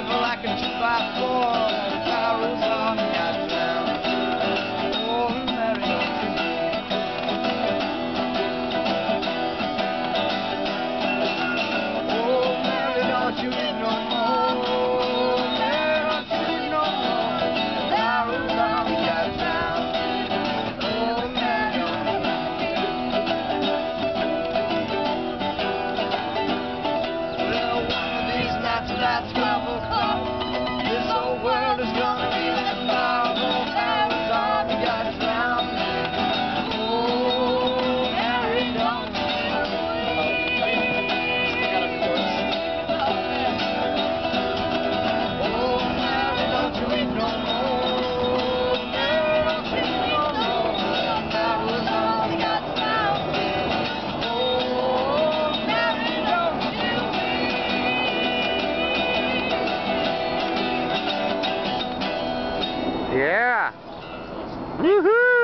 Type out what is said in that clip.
people I can fight for. The on me, I drown. Oh, Mary, don't you Oh, no more. Yeah. Woohoo!